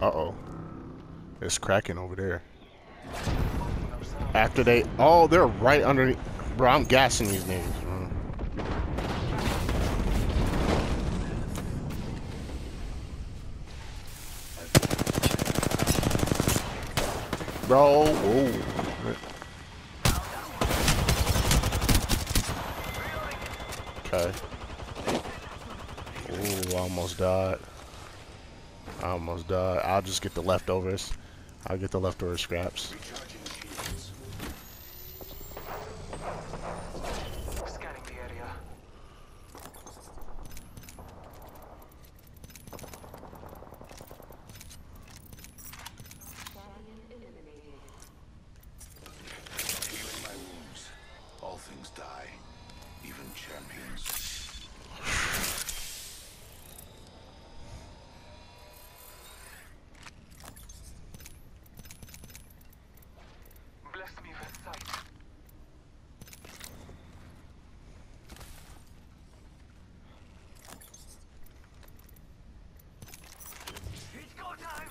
Uh-oh. It's cracking over there. After they... Oh, they're right underneath... Bro, I'm gassing these niggas, bro. Bro. Okay. Ooh, almost died. I almost died. I'll just get the leftovers. I'll get the leftover scraps. Scanning the area. Healing my wounds. All things die, even champions. Bless me with sight. It's go time!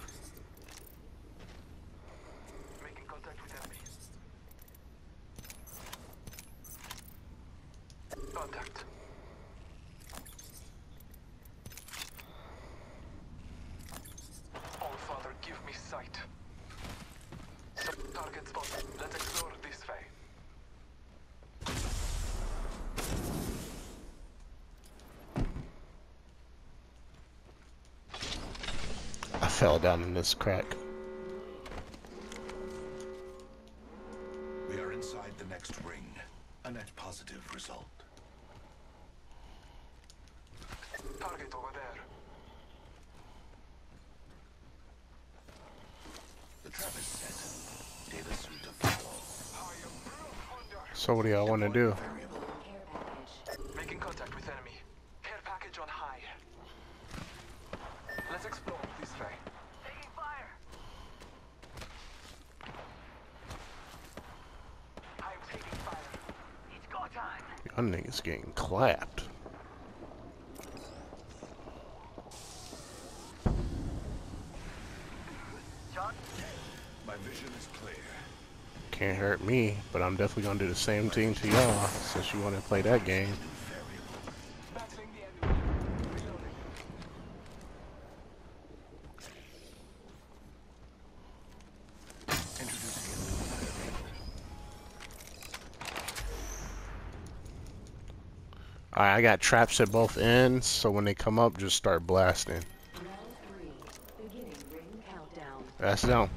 Making contact with enemy. Contact. All Father, give me sight. Some target spotted. Let's explore this way. I fell down in this crack. We are inside the next ring. A net positive result. Target over there. The trap is set. Data suit to follow. I am Brute Hunter. So what do y'all want to do? Making contact with enemy. Care package on high. Let's explore this way. Taking fire. I'm taking fire. It's go Y'all niggas getting clapped. Can't hurt me, but I'm definitely gonna do the same thing to y'all since you want to play that game. Alright, I got traps at both ends, so when they come up, just start blasting. That's faith.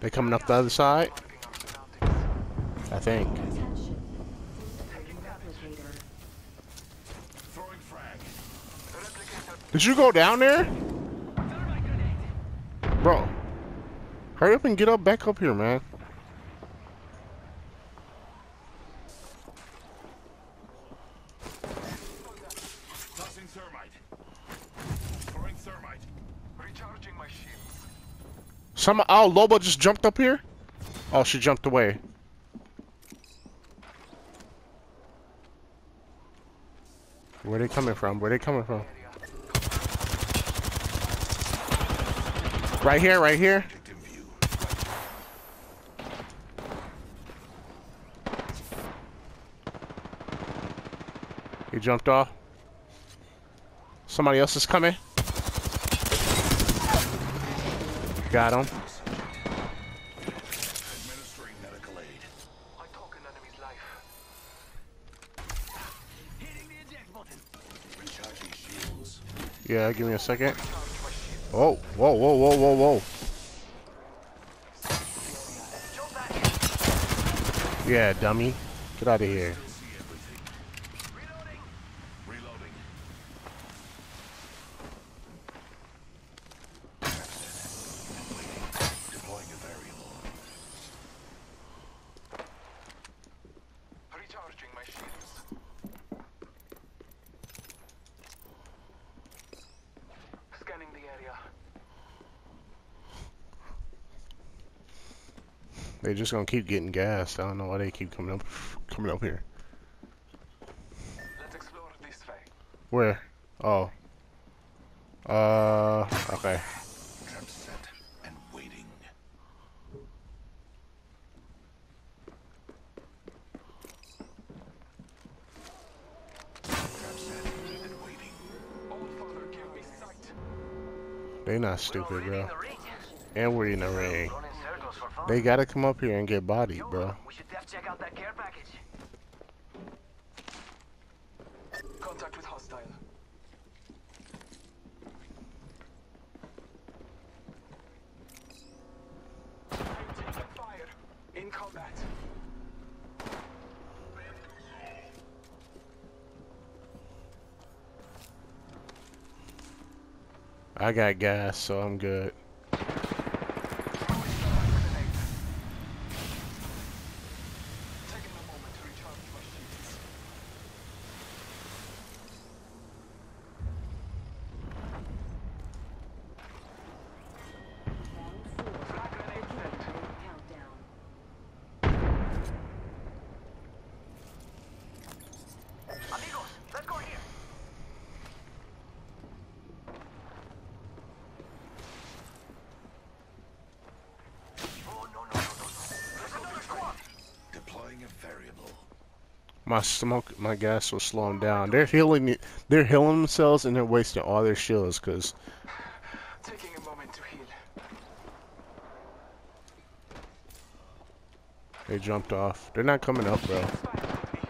They coming up the other side? I think. Did you go down there? Bro. Hurry up and get up back up here, man. Some oh Loba just jumped up here? Oh she jumped away. Where they coming from? Where they coming from? Right here, right here. He jumped off. Somebody else is coming. Recharging shields. Yeah, give me a second. Recharge my shield. Oh, whoa, whoa, whoa, whoa, whoa. Yeah, dummy. Get out of here. They just gonna keep getting gas. I don't know why they keep coming up, coming up here. Let's explore this way. Where? Oh, Uh, okay. Trap set and waiting. Trap set and waiting. All father give me sight. They not stupid, bro. And we're in the ring. They gotta come up here and get bodied, bro. We should def check out that care package. Contact with hostile. Fire. In combat. I got gas, so I'm good. Taking a moment to recharge my shields. Round four. Beginning ring countdown. Amigos, let's go here. Oh, no, no, no, no, no. There's another squad. Deploying a variable. My smoke, my gas was slowing down. They're healing, they're healing themselves and they're wasting all their shields because Taking a moment to heal. they jumped off. They're not coming up, bro. Fire on me.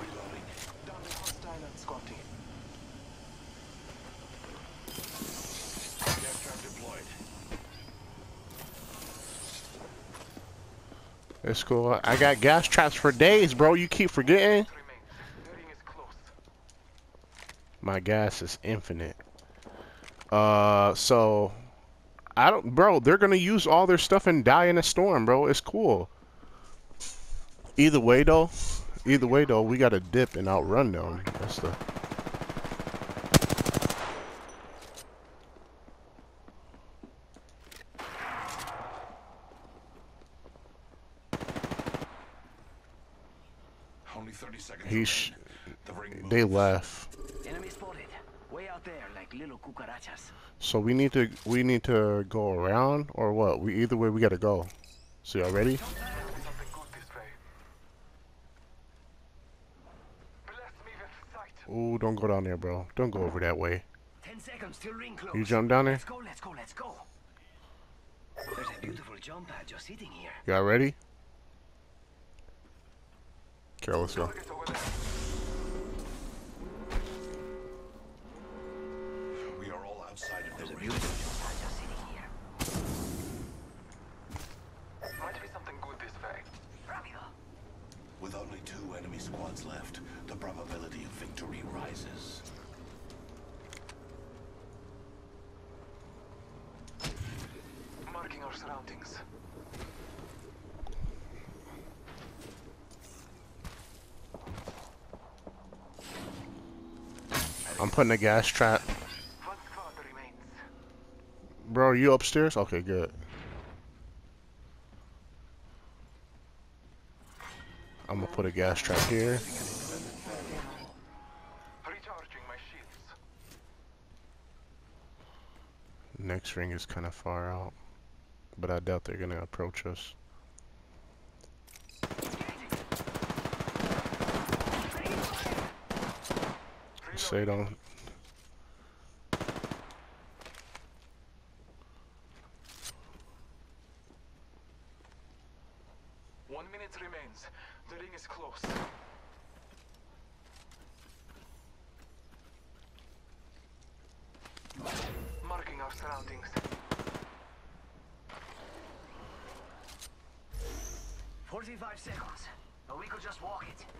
Reloading. Down the hostile and Scotty. Gas trap deployed. It's cool. I got gas traps for days, bro. You keep forgetting. My gas is infinite. Uh, so I don't, bro. They're gonna use all their stuff and die in a storm, bro. It's cool. Either way, though. Either way, though, we gotta dip and outrun them. That's the. Only 30 seconds. He sh- The ring They moves. left. Enemy spotted. Way out there, like little cucarachas. So we need to we need to go around or what? We either way we gotta go. So y'all ready? Something good this way. Bless me with sight. Ooh, don't go down there, bro. Don't go over that way. Ten seconds till ring close. You jump down there? Let's go, let's go, let's go. There's a beautiful jump pad just sitting here. Y'all ready? Okay, let's go. Target over there. We are all outside of the There's a ring. beautiful jump pad just here. Might be something good this way. Rápido. With only two enemy squads left, the probability of victory rises. Marking our surroundings. I'm putting a gas trap. Bro, are you upstairs? Okay, good. I'm gonna put a gas trap here. Next ring is kind of far out, but I doubt they're gonna approach us. Say don't. One minute remains. The ring is close. Marking our surroundings. Forty-five seconds. But we could just walk it.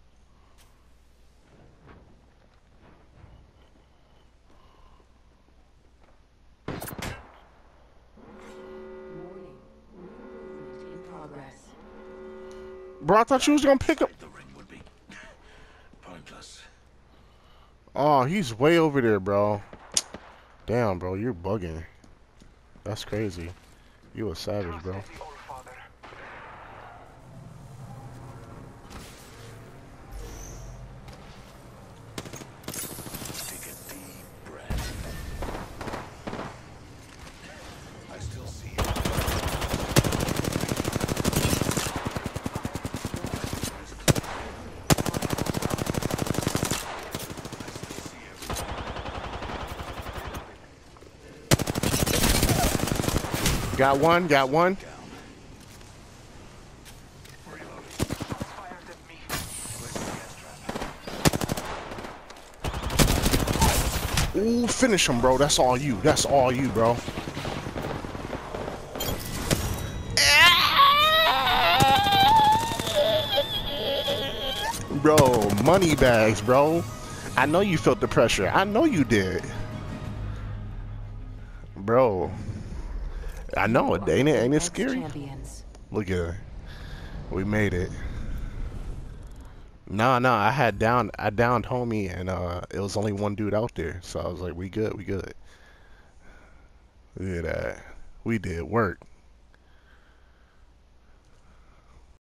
Bro, I thought you was gonna pick up. The ring would be pointless. Oh, he's way over there, bro. Damn, bro, you're bugging. That's crazy. You a savage, bro. Trust the Allfather. Take a deep breath. I still see it. Got one, got one. Ooh, finish him, bro. That's all you. That's all you, bro. Bro, money bags, bro. I know you felt the pressure. I know you did. Bro. I know it, ain't it? Ain't it scary? Look at her. We made it. Nah, nah, I had down I downed homie and uh it was only one dude out there. So I was like, we good, we good. Look at that. We did work.